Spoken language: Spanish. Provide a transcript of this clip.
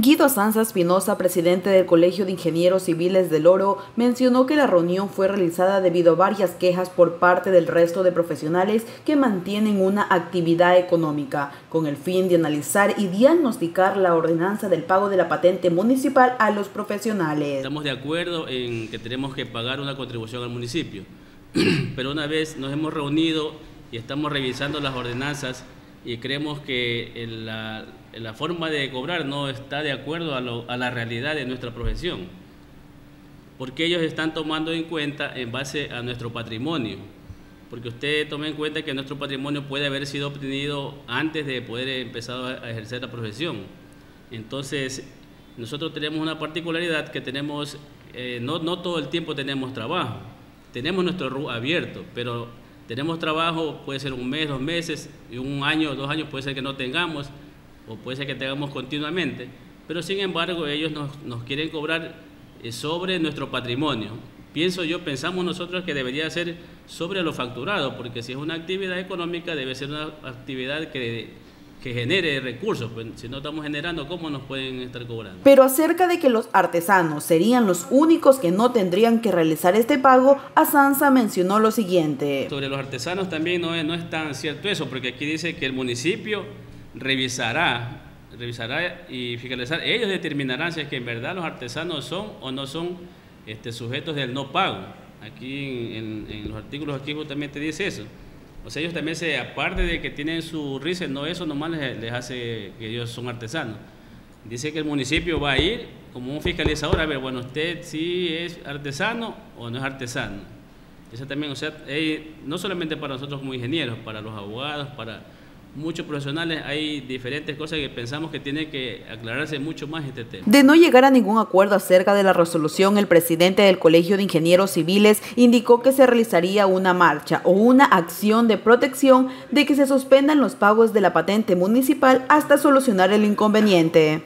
Guido Sanza Espinosa, presidente del Colegio de Ingenieros Civiles del Oro, mencionó que la reunión fue realizada debido a varias quejas por parte del resto de profesionales que mantienen una actividad económica, con el fin de analizar y diagnosticar la ordenanza del pago de la patente municipal a los profesionales. Estamos de acuerdo en que tenemos que pagar una contribución al municipio, pero una vez nos hemos reunido y estamos revisando las ordenanzas y creemos que la, la, forma de cobrar no está de acuerdo a, a, la realidad de nuestra profesión, porque ellos están tomando en cuenta en base a nuestro patrimonio, porque usted tome en cuenta que nuestro patrimonio puede haber sido obtenido antes de poder empezar a ejercer la profesión. Entonces, nosotros tenemos una particularidad que tenemos, eh, no, no todo el tiempo tenemos trabajo, tenemos nuestro RU abierto, pero tenemos trabajo, puede ser un mes, dos meses, y un año, dos años puede ser que no tengamos, o puede ser que tengamos continuamente, pero sin embargo ellos nos, quieren cobrar eh, sobre nuestro patrimonio. Pienso yo, pensamos nosotros que debería ser sobre lo facturado, porque si es una actividad económica debe ser una actividad que que genere recursos, pues si no estamos generando, ¿cómo nos pueden estar cobrando? Pero acerca de que los artesanos serían los únicos que no tendrían que realizar este pago, Asanza mencionó lo siguiente. Sobre los artesanos también no es, no es tan cierto eso, porque aquí dice que el municipio revisará, revisará y fiscalizar, ellos determinarán si es que en verdad los artesanos son o no son este, sujetos del no pago. Aquí en, en los artículos aquí justamente dice eso. O sea, ellos también se, aparte de que tienen su risa, no eso nomás les, hace que ellos son artesanos. Dice que el municipio va a ir como un fiscalizador a ver, bueno, usted sí es artesano o no es artesano. Eso también, o sea, no solamente para nosotros como ingenieros, para los abogados, para muchos profesionales hay diferentes cosas que pensamos que tiene que aclararse mucho más este tema. De no llegar a ningún acuerdo acerca de la resolución, el presidente del Colegio de Ingenieros Civiles indicó que se realizaría una marcha o una acción de protección de que se suspendan los pagos de la patente municipal hasta solucionar el inconveniente.